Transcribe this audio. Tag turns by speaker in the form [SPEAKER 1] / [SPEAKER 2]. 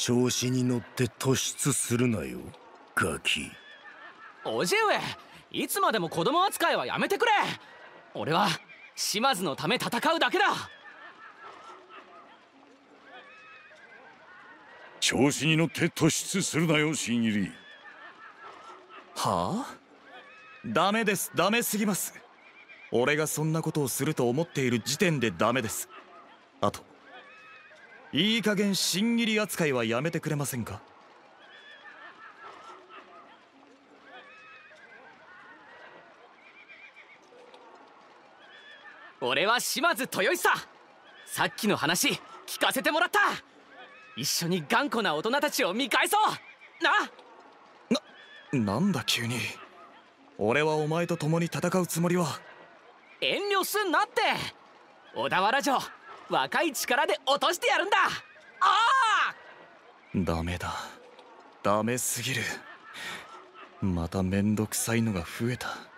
[SPEAKER 1] 調子に乗って突出するなよガキ。
[SPEAKER 2] 叔父上いつまでも子供扱いはやめてくれ。俺は島津のため戦うだけだ。
[SPEAKER 3] 調子に乗って突出するなよ新入り。
[SPEAKER 4] はあ？ダメですダメすぎます。俺がそんなことをすると思っている時点でダメです。あといい加減新入り扱いはやめてくれませんか？
[SPEAKER 2] 俺は島津豊久。さっきの話聞かせてもらった。一緒に頑固な大人たちを見返そう。
[SPEAKER 4] ななんだ急に。俺はお前と共に戦うつもりは。
[SPEAKER 2] 遠慮すんなって。小田原城若い力で落としてやるんだ。ああ
[SPEAKER 4] ダメだ。ダメすぎる。まためんどくさいのが増えた。